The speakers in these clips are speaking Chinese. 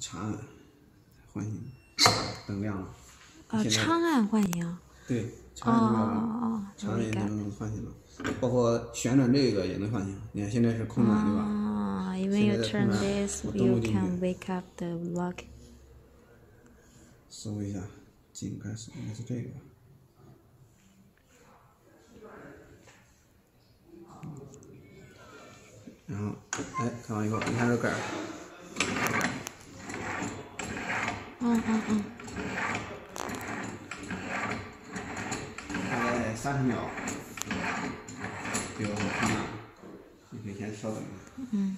长按唤醒，灯亮了。啊，长按唤醒。对，哦长按就哦要了，哦长按也能唤醒了，包括旋转这个也能唤醒。你看现在是空转对吧？啊，even you turn this, you 录进 can，wake up the lock. 搜一下，井盖是应该是这个？然后，哎，看完以后，你看这盖儿，嗯嗯嗯，大概三十秒，就空了，你可以先稍等一下。嗯。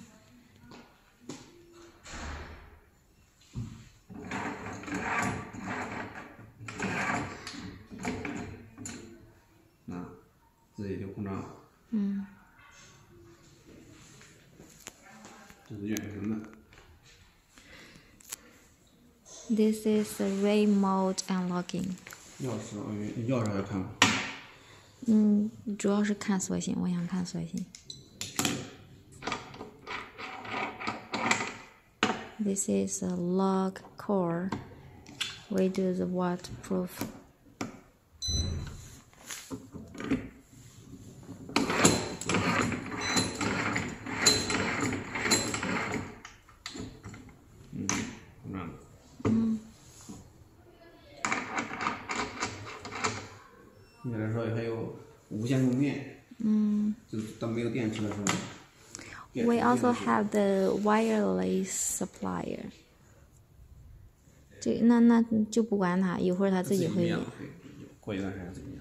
那，自己就空转了。嗯。这是远程的。This is the ray mode unlocking. 钥匙，我以为钥匙还要看吗？嗯，主要是看锁芯，我想看锁芯。This is a log core. We do the waterproof. 你来说还有无线供电，嗯。就是当没有电池的时候。We also have the wireless supplier. 这那那就不管它，一会儿它自己会自己亮，会过一段时间自己亮。